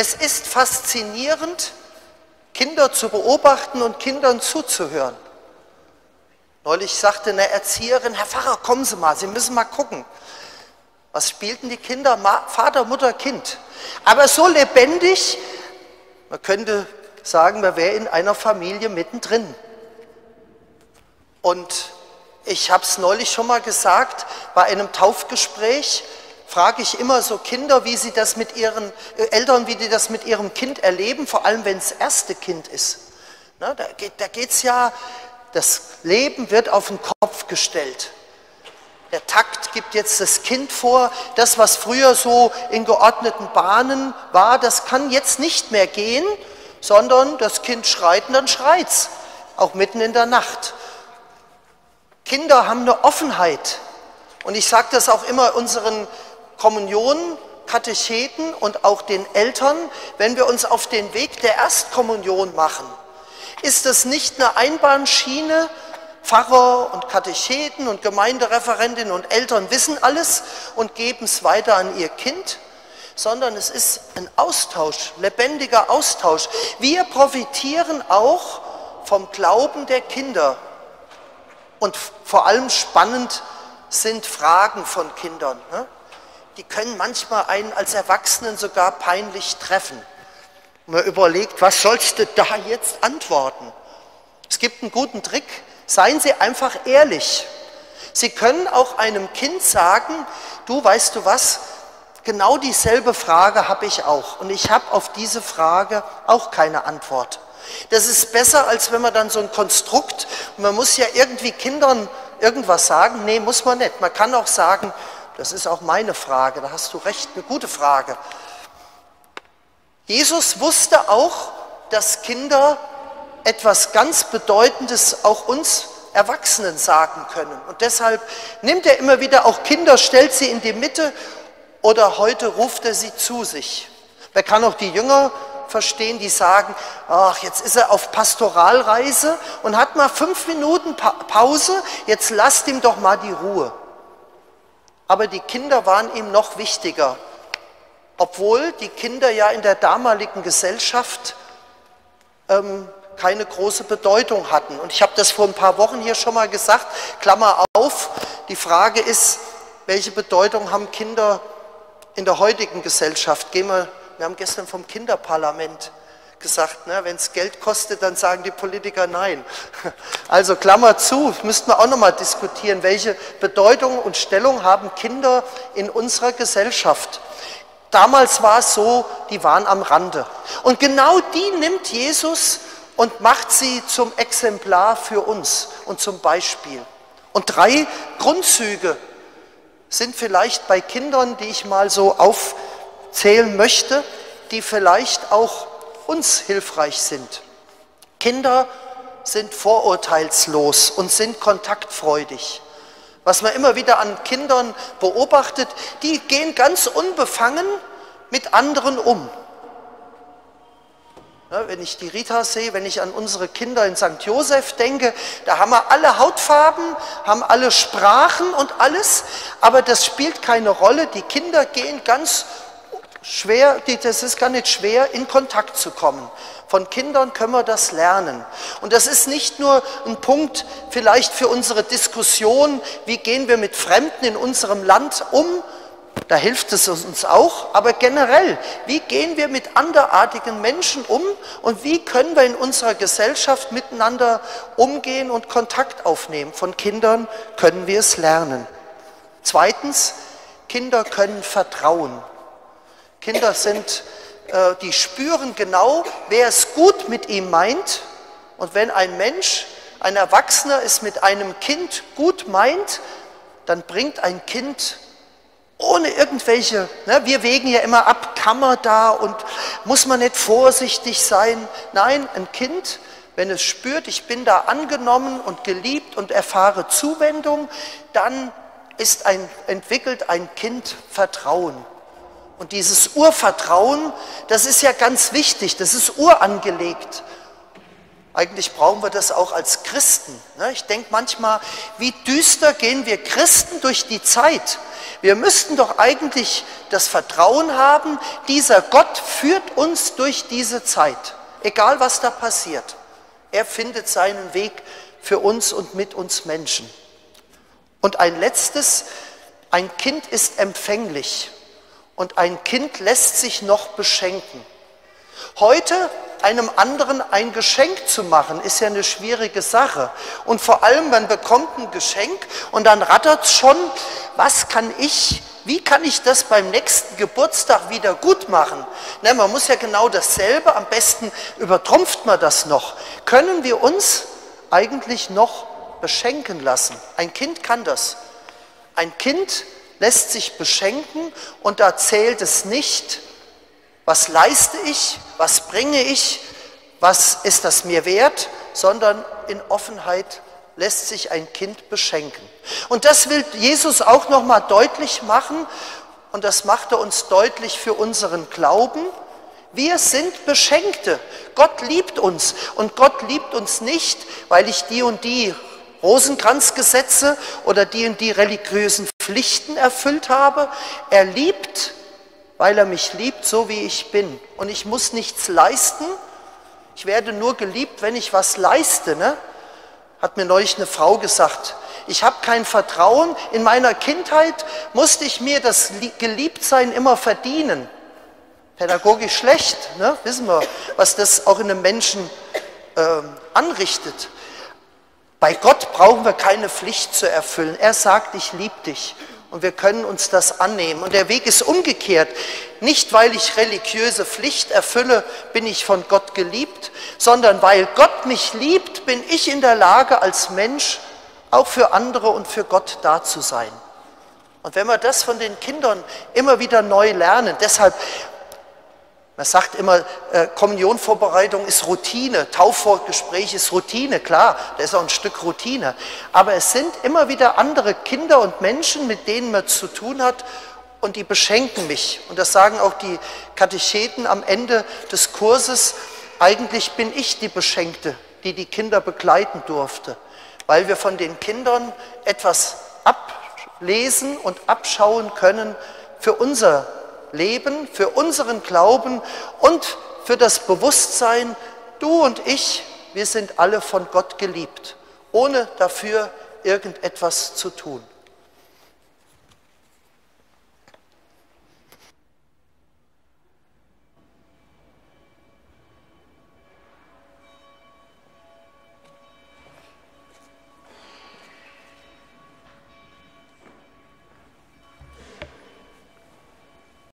Es ist faszinierend, Kinder zu beobachten und Kindern zuzuhören. Neulich sagte eine Erzieherin, Herr Pfarrer, kommen Sie mal, Sie müssen mal gucken. Was spielten die Kinder? Vater, Mutter, Kind. Aber so lebendig, man könnte sagen, man wäre in einer Familie mittendrin. Und ich habe es neulich schon mal gesagt, bei einem Taufgespräch frage ich immer so Kinder, wie sie das mit ihren äh, Eltern, wie die das mit ihrem Kind erleben, vor allem wenn es erste Kind ist. Na, da geht es ja, das Leben wird auf den Kopf gestellt. Der Takt gibt jetzt das Kind vor. Das, was früher so in geordneten Bahnen war, das kann jetzt nicht mehr gehen, sondern das Kind schreit und dann schreit's, auch mitten in der Nacht. Kinder haben eine Offenheit. Und ich sage das auch immer unseren Kommunionen, Katecheten und auch den Eltern, wenn wir uns auf den Weg der Erstkommunion machen. Ist das nicht eine Einbahnschiene, Pfarrer und Katecheten und Gemeindereferentinnen und Eltern wissen alles und geben es weiter an ihr Kind, sondern es ist ein Austausch, lebendiger Austausch. Wir profitieren auch vom Glauben der Kinder. Und vor allem spannend sind Fragen von Kindern. Ne? Die können manchmal einen als Erwachsenen sogar peinlich treffen. Und man überlegt, was sollst du da jetzt antworten? Es gibt einen guten Trick, Seien Sie einfach ehrlich. Sie können auch einem Kind sagen, du weißt du was, genau dieselbe Frage habe ich auch. Und ich habe auf diese Frage auch keine Antwort. Das ist besser, als wenn man dann so ein Konstrukt, man muss ja irgendwie Kindern irgendwas sagen. Nee, muss man nicht. Man kann auch sagen, das ist auch meine Frage, da hast du recht, eine gute Frage. Jesus wusste auch, dass Kinder etwas ganz Bedeutendes auch uns Erwachsenen sagen können. Und deshalb nimmt er immer wieder auch Kinder, stellt sie in die Mitte oder heute ruft er sie zu sich. Man kann auch die Jünger verstehen, die sagen, ach, jetzt ist er auf Pastoralreise und hat mal fünf Minuten Pause, jetzt lasst ihm doch mal die Ruhe. Aber die Kinder waren ihm noch wichtiger, obwohl die Kinder ja in der damaligen Gesellschaft ähm, keine große Bedeutung hatten. Und ich habe das vor ein paar Wochen hier schon mal gesagt, Klammer auf, die Frage ist, welche Bedeutung haben Kinder in der heutigen Gesellschaft? Gehen wir, wir haben gestern vom Kinderparlament gesagt, ne, wenn es Geld kostet, dann sagen die Politiker nein. Also Klammer zu, müssten wir auch nochmal diskutieren, welche Bedeutung und Stellung haben Kinder in unserer Gesellschaft. Damals war es so, die waren am Rande. Und genau die nimmt Jesus und macht sie zum Exemplar für uns und zum Beispiel. Und drei Grundzüge sind vielleicht bei Kindern, die ich mal so aufzählen möchte, die vielleicht auch uns hilfreich sind. Kinder sind vorurteilslos und sind kontaktfreudig. Was man immer wieder an Kindern beobachtet, die gehen ganz unbefangen mit anderen um. Ja, wenn ich die Rita sehe, wenn ich an unsere Kinder in St. Josef denke, da haben wir alle Hautfarben, haben alle Sprachen und alles, aber das spielt keine Rolle. Die Kinder gehen ganz schwer, das ist gar nicht schwer, in Kontakt zu kommen. Von Kindern können wir das lernen. Und das ist nicht nur ein Punkt vielleicht für unsere Diskussion, wie gehen wir mit Fremden in unserem Land um, da hilft es uns auch, aber generell, wie gehen wir mit anderartigen Menschen um und wie können wir in unserer Gesellschaft miteinander umgehen und Kontakt aufnehmen? Von Kindern können wir es lernen. Zweitens, Kinder können vertrauen. Kinder sind, äh, die spüren genau, wer es gut mit ihm meint. Und wenn ein Mensch, ein Erwachsener es mit einem Kind gut meint, dann bringt ein Kind ohne irgendwelche, ne, wir wägen ja immer ab, kann man da und muss man nicht vorsichtig sein. Nein, ein Kind, wenn es spürt, ich bin da angenommen und geliebt und erfahre Zuwendung, dann ist ein, entwickelt ein Kind Vertrauen. Und dieses Urvertrauen, das ist ja ganz wichtig, das ist urangelegt. Eigentlich brauchen wir das auch als Christen. Ne? Ich denke manchmal, wie düster gehen wir Christen durch die Zeit. Wir müssten doch eigentlich das Vertrauen haben, dieser Gott führt uns durch diese Zeit, egal was da passiert. Er findet seinen Weg für uns und mit uns Menschen. Und ein letztes, ein Kind ist empfänglich und ein Kind lässt sich noch beschenken. Heute einem anderen ein Geschenk zu machen, ist ja eine schwierige Sache. Und vor allem, man bekommt ein Geschenk und dann rattert es schon, was kann ich, wie kann ich das beim nächsten Geburtstag wieder gut machen? Ne, man muss ja genau dasselbe, am besten übertrumpft man das noch. Können wir uns eigentlich noch beschenken lassen? Ein Kind kann das. Ein Kind lässt sich beschenken und da zählt es nicht, was leiste ich, was bringe ich, was ist das mir wert, sondern in Offenheit lässt sich ein Kind beschenken. Und das will Jesus auch noch mal deutlich machen und das macht er uns deutlich für unseren Glauben. Wir sind Beschenkte. Gott liebt uns und Gott liebt uns nicht, weil ich die und die Rosenkranzgesetze oder die und die religiösen Pflichten erfüllt habe. Er liebt weil er mich liebt, so wie ich bin. Und ich muss nichts leisten. Ich werde nur geliebt, wenn ich was leiste. Ne? Hat mir neulich eine Frau gesagt. Ich habe kein Vertrauen. In meiner Kindheit musste ich mir das Geliebtsein immer verdienen. Pädagogisch schlecht, ne? wissen wir, was das auch in einem Menschen äh, anrichtet. Bei Gott brauchen wir keine Pflicht zu erfüllen. Er sagt, ich liebe dich und wir können uns das annehmen. Und der Weg ist umgekehrt. Nicht, weil ich religiöse Pflicht erfülle, bin ich von Gott geliebt, sondern weil Gott mich liebt, bin ich in der Lage, als Mensch auch für andere und für Gott da zu sein. Und wenn wir das von den Kindern immer wieder neu lernen, deshalb man sagt immer, äh, Kommunionvorbereitung ist Routine, Taufvorgespräch ist Routine, klar, da ist auch ein Stück Routine. Aber es sind immer wieder andere Kinder und Menschen, mit denen man zu tun hat und die beschenken mich. Und das sagen auch die Katecheten am Ende des Kurses. Eigentlich bin ich die Beschenkte, die die Kinder begleiten durfte, weil wir von den Kindern etwas ablesen und abschauen können für unser Leben, für unseren Glauben und für das Bewusstsein, du und ich, wir sind alle von Gott geliebt, ohne dafür irgendetwas zu tun.